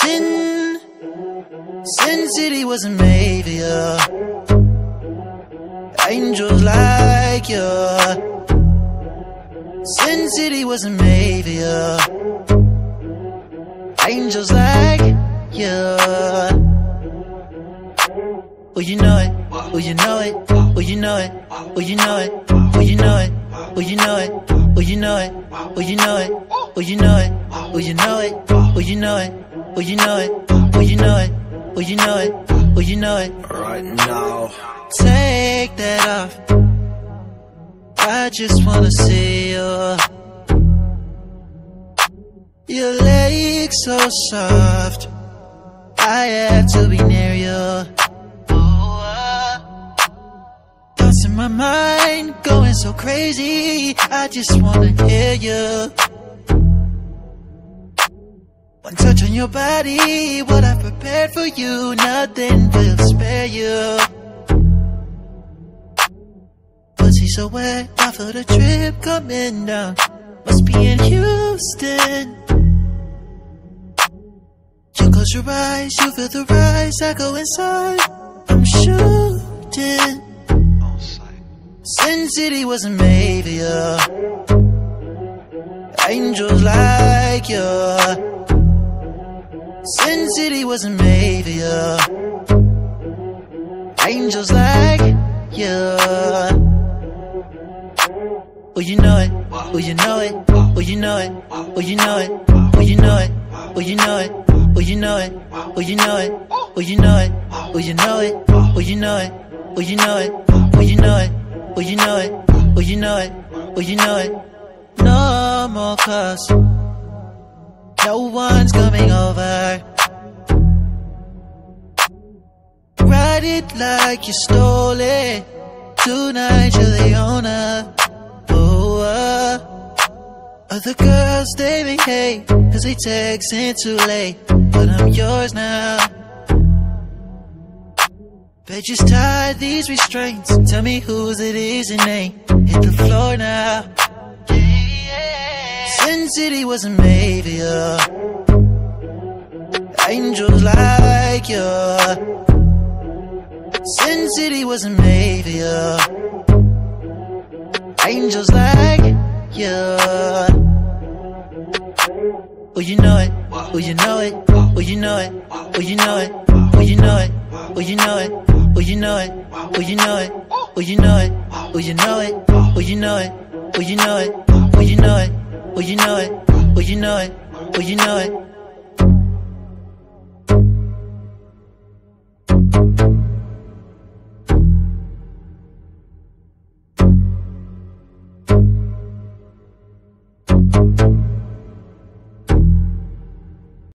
Sin, Sin City wasn't made for. Angels like you. Sin City wasn't made for. Angels like you. Oh, you know it. Oh, you know it. Oh, you know it. Oh, you know it. Oh, you know it. Oh, you know it. Oh, you know it. Oh, you know it. Oh, you know it. Oh, you know it. Oh, you know it. Oh, you know it. Oh, you know it. Oh, you know it. Oh, you know it. Right now. Take that off. I just wanna see you. Your legs so soft. I have to be near mind going so crazy. I just wanna hear you. One touch on your body, what I prepared for you, nothing will spare you. Pussy so wet, I feel the drip coming down. Must be in Houston. You close your eyes, you feel the rise. I go inside, I'm shooting. Sin City wasn't made for you. Angels like you. Sin City wasn't made for you. Angels like you. Oh, you know it. Oh, you know it. Oh, you know it. Oh, you know it. Oh, you know it. Oh, you know it. Oh, you know it. Oh, you know it. Oh, you know it. Oh, you know it. Oh, you know it. Oh, you know it. Oh, you know it. Oh, you know it. Oh, you know it. Oh, you know it. No more cause no one's coming over. Ride it like you stole it. Tonight you're the owner. Oh, uh. Other girls, they may hate, cause they texting too late. But I'm yours now. Bet just tied these restraints. Tell me whose it is and ain't. Hit the floor now. Sin City wasn't made for you. Angels like you. Sin City wasn't made for you. Angels like you. Oh, you know it. Oh, you know it. Oh, you know it. Oh, you know it. Oh, you know it. Oh, you know it. Oh, you know it. Oh, you know it. Oh, you know it. Oh, you know it. Oh, you know it. Oh, you know it. Oh, you know it. Oh, you know it. Oh, you know it. Oh, you know it.